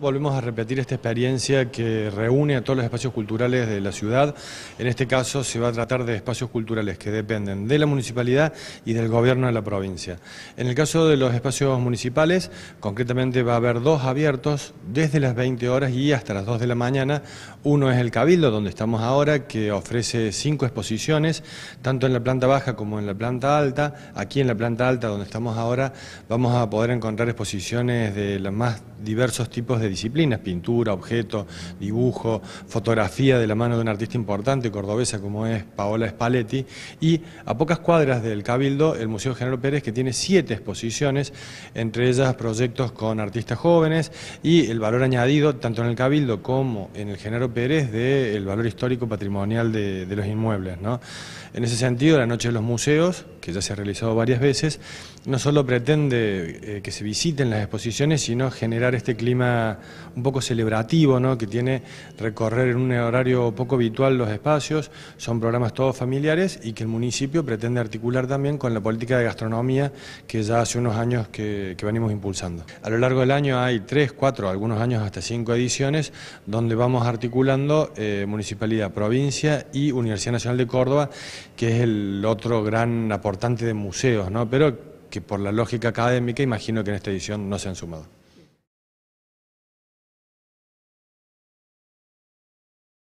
Volvemos a repetir esta experiencia que reúne a todos los espacios culturales de la ciudad. En este caso se va a tratar de espacios culturales que dependen de la municipalidad y del gobierno de la provincia. En el caso de los espacios municipales, concretamente va a haber dos abiertos desde las 20 horas y hasta las 2 de la mañana. Uno es el Cabildo, donde estamos ahora, que ofrece cinco exposiciones, tanto en la planta baja como en la planta alta. Aquí en la planta alta, donde estamos ahora, vamos a poder encontrar exposiciones de los más diversos tipos de disciplinas, pintura, objeto, dibujo, fotografía de la mano de un artista importante cordobesa como es Paola Spalletti y a pocas cuadras del Cabildo el Museo General Pérez que tiene siete exposiciones, entre ellas proyectos con artistas jóvenes y el valor añadido tanto en el Cabildo como en el General Pérez del valor histórico patrimonial de, los inmuebles. En ese sentido, la Noche de los Museos, que ya se ha realizado varias veces, no solo pretende eh, que se visiten las exposiciones, sino generar este clima un poco celebrativo, ¿no? que tiene recorrer en un horario poco habitual los espacios, son programas todos familiares y que el municipio pretende articular también con la política de gastronomía que ya hace unos años que, venimos impulsando. A lo largo del año hay tres, cuatro, algunos años hasta cinco ediciones, donde vamos articulando eh, municipalidad, provincia y Universidad Nacional de Córdoba, que es el otro gran aportante de museos, ¿no? pero que por la lógica académica imagino que en esta edición no se han sumado.